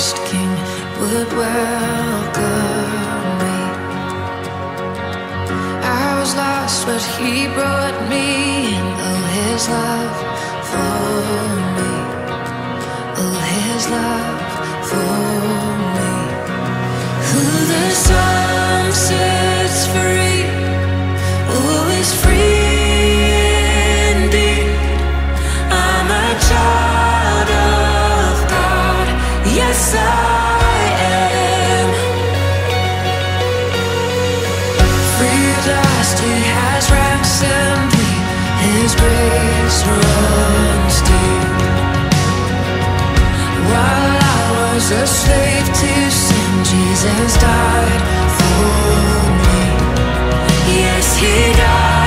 first king would welcome me. I was lost, but he brought me all Oh, his love for me. Oh, his love for me. a slave to sin, Jesus died for me. Yes, he died.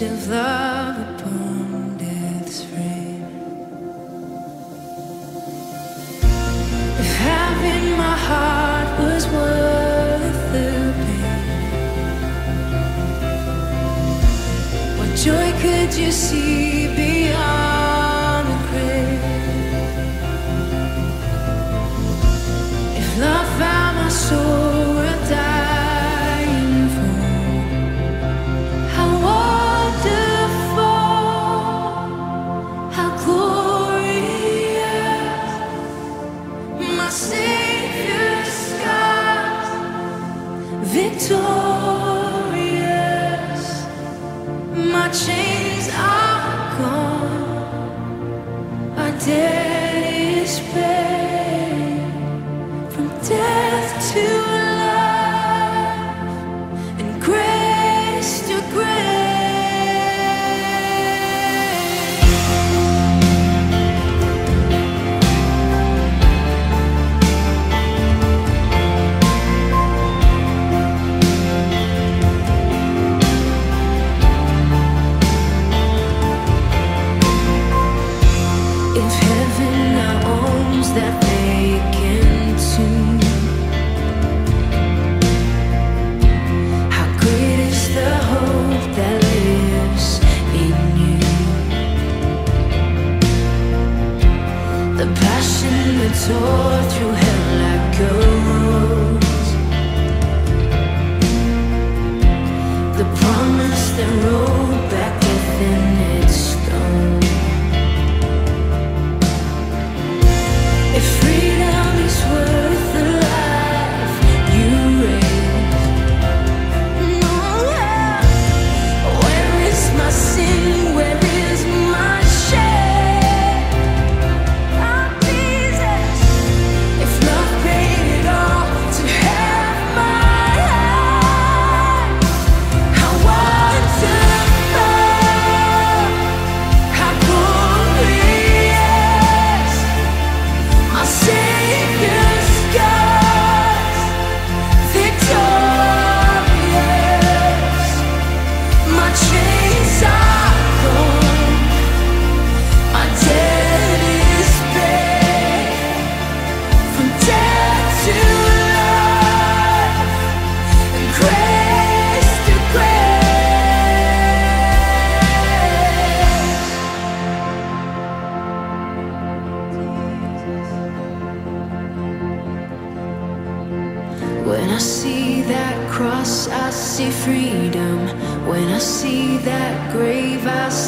Of love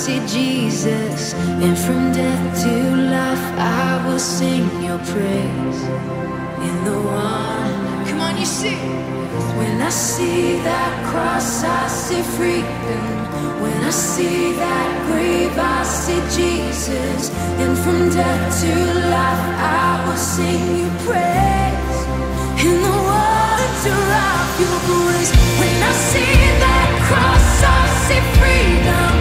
see Jesus, and from death to life, I will sing your praise. In the one, come on, you see. When I see that cross, I see freedom. When I see that grave, I see Jesus, and from death to life, I will sing Your praise. In the wonder of your grace, when I see that cross, I see freedom.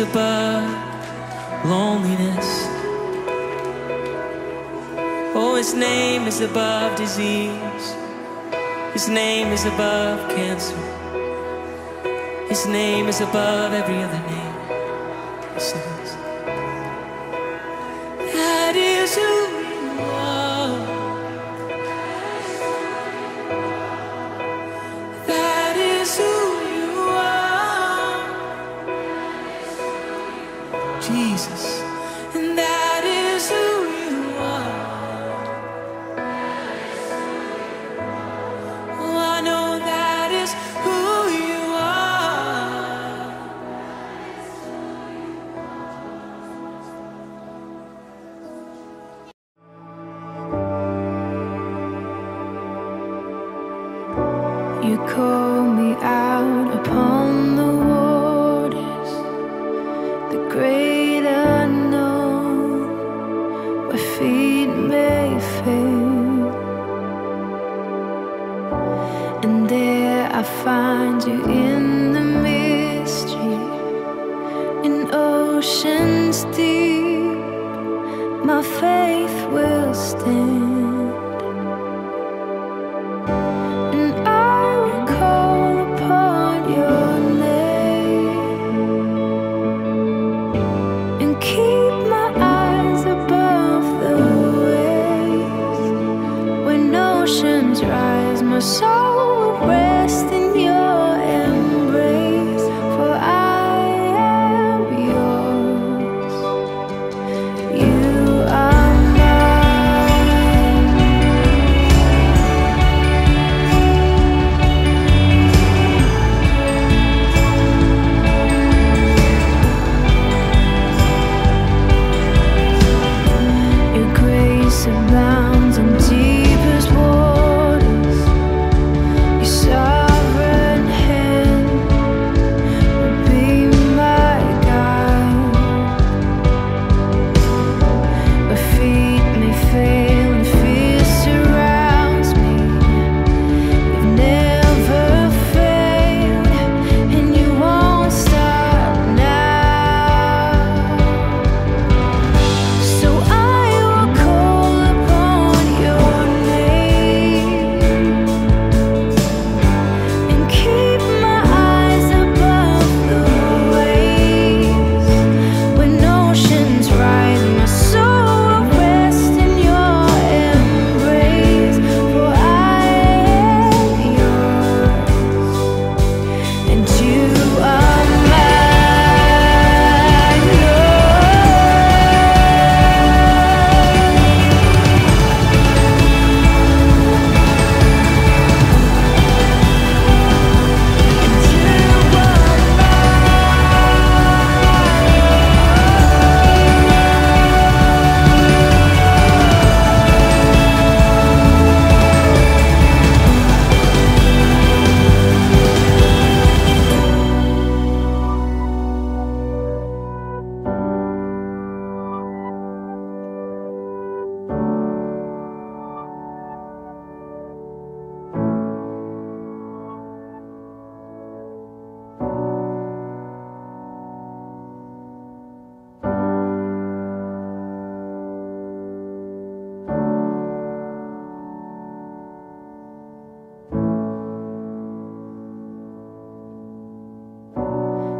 above loneliness. Oh, his name is above disease. His name is above cancer. His name is above every other. where feet may fail. And there I find you in.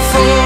Before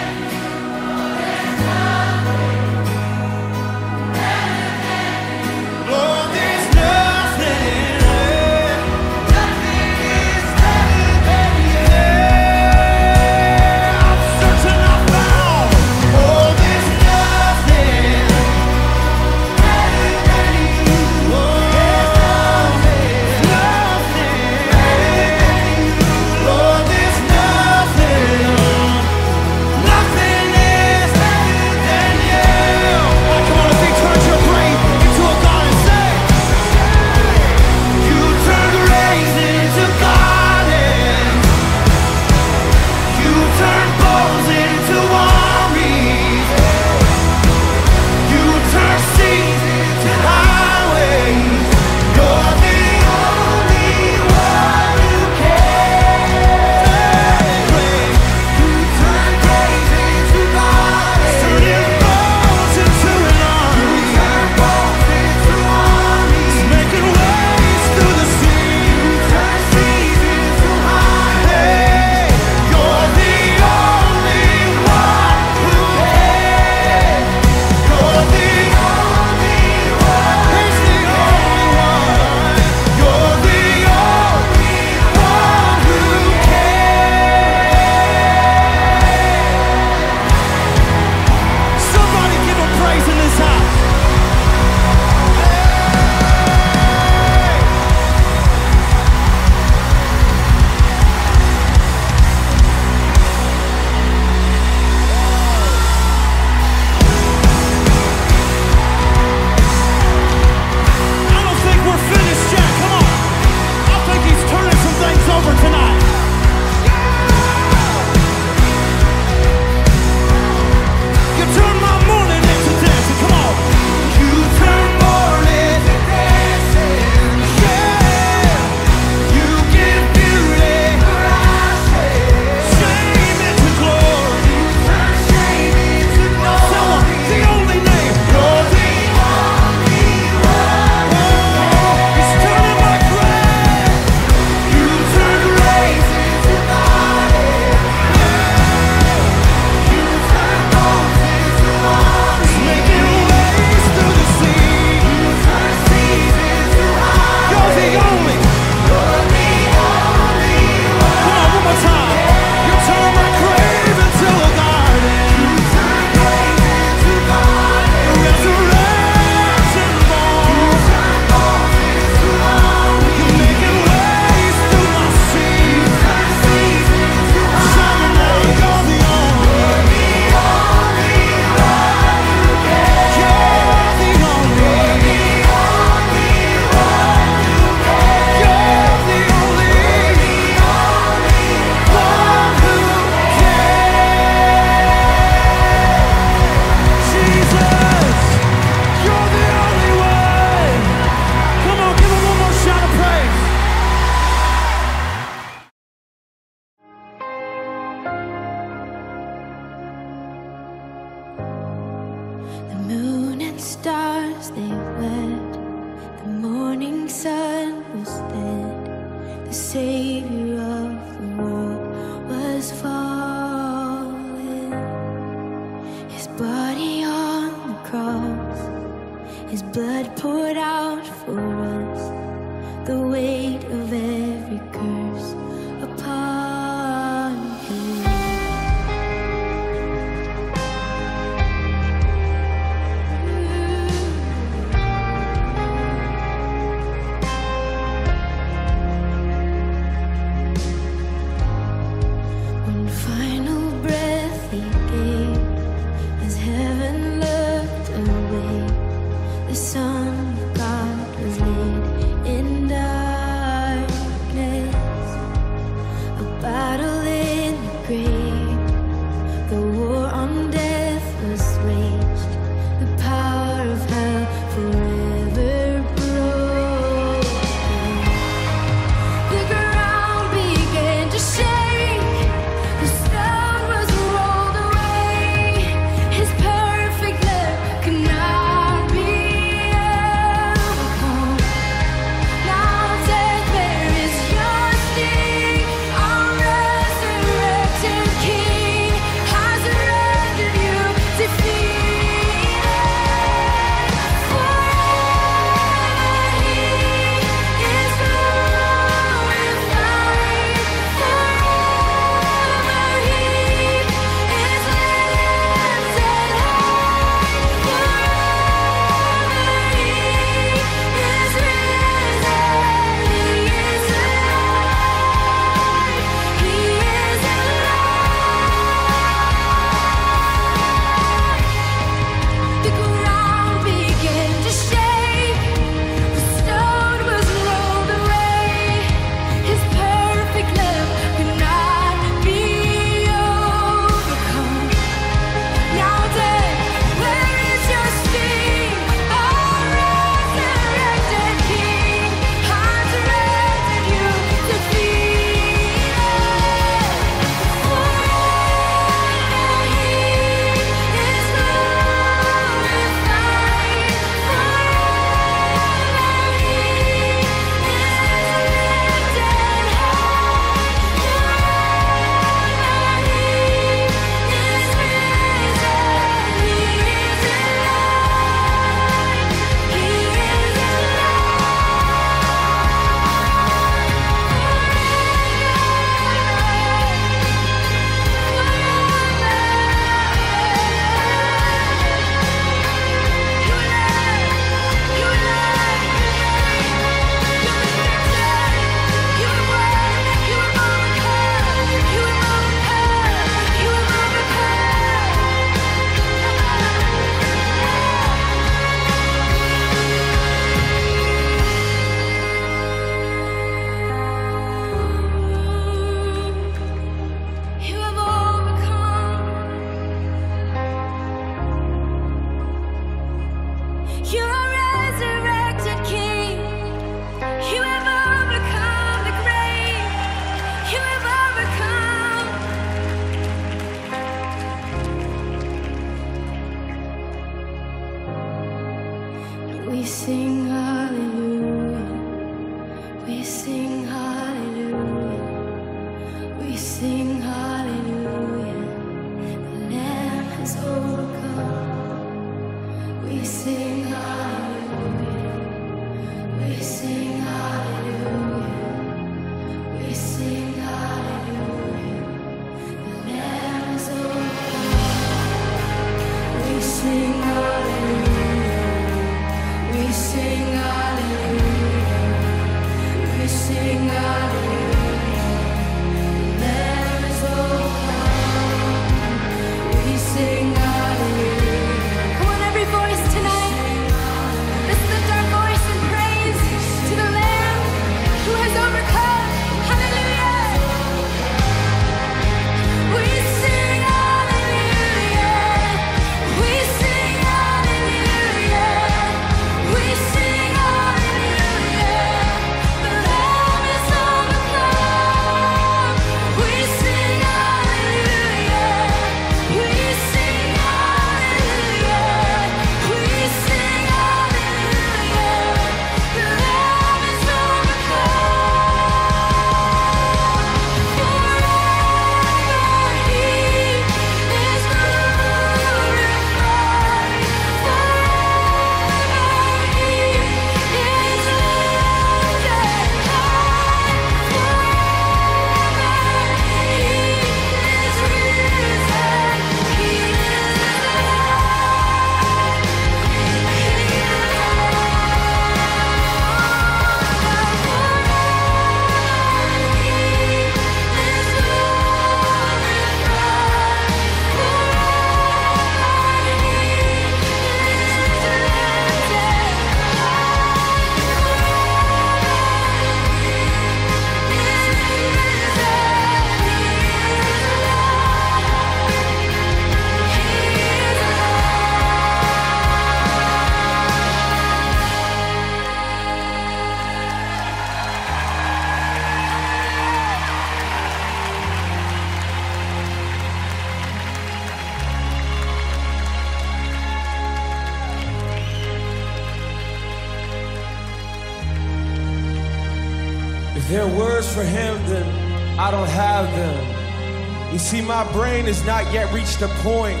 brain has not yet reached a point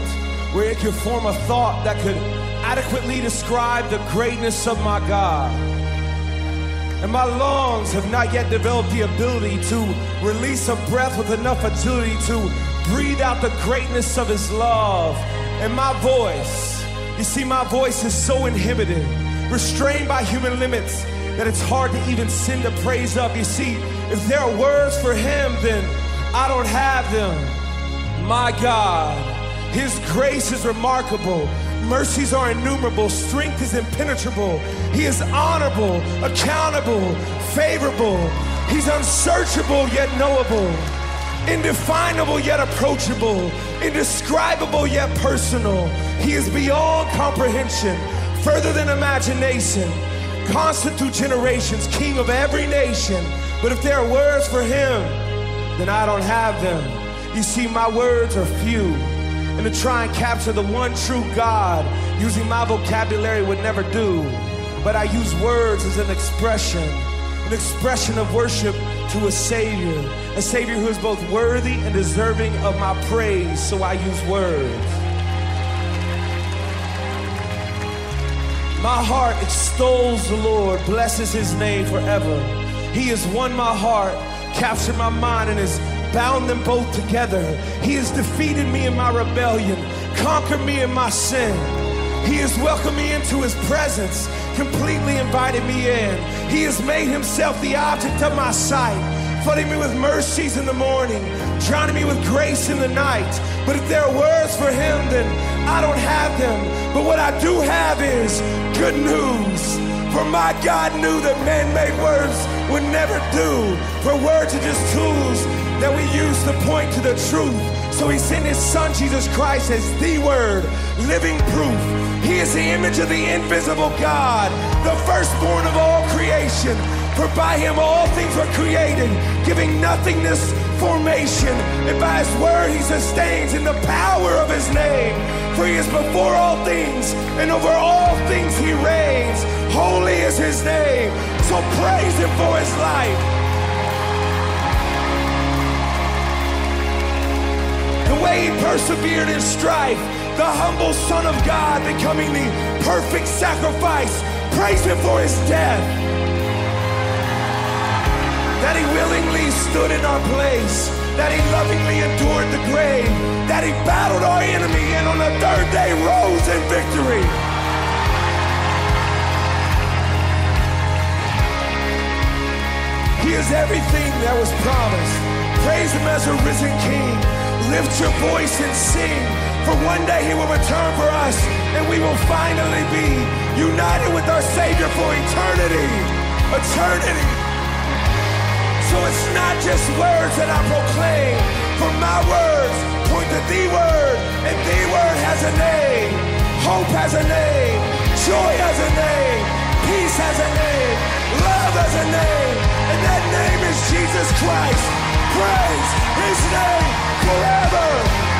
where it could form a thought that could adequately describe the greatness of my God. And my lungs have not yet developed the ability to release a breath with enough agility to breathe out the greatness of His love. And my voice, you see, my voice is so inhibited, restrained by human limits, that it's hard to even send a praise up. You see, if there are words for Him, then I don't have them. My God, His grace is remarkable. Mercies are innumerable. Strength is impenetrable. He is honorable, accountable, favorable. He's unsearchable yet knowable. Indefinable yet approachable. Indescribable yet personal. He is beyond comprehension, further than imagination. Constant through generations, king of every nation. But if there are words for him, then I don't have them. You see, my words are few. And to try and capture the one true God using my vocabulary would never do. But I use words as an expression, an expression of worship to a Savior, a Savior who is both worthy and deserving of my praise. So I use words. My heart extols the Lord, blesses his name forever. He has won my heart, captured my mind, and has bound them both together. He has defeated me in my rebellion, conquered me in my sin. He has welcomed me into his presence, completely invited me in. He has made himself the object of my sight, flooding me with mercies in the morning, drowning me with grace in the night. But if there are words for him, then I don't have them. But what I do have is good news. For my God knew that man-made words would never do. For words are just tools that we use to point to the truth. So he sent his son Jesus Christ as the word, living proof. He is the image of the invisible God, the firstborn of all creation. For by him all things were created, giving nothingness formation. And by his word he sustains in the power of his name. For he is before all things, and over all things he reigns. Holy is his name. So praise him for his life. The way he persevered in strife, the humble Son of God becoming the perfect sacrifice. Praise him for his death. That he willingly stood in our place, that he lovingly endured the grave, that he battled our enemy and on the third day rose in victory. He is everything that was promised. Praise him as a risen king. Lift your voice and sing, for one day he will return for us, and we will finally be united with our Savior for eternity. Eternity. So it's not just words that I proclaim, for my words point to the word, and the word has a name. Hope has a name. Joy has a name. Peace has a name. Love has a name. And that name is Jesus Christ. Praise his name forever.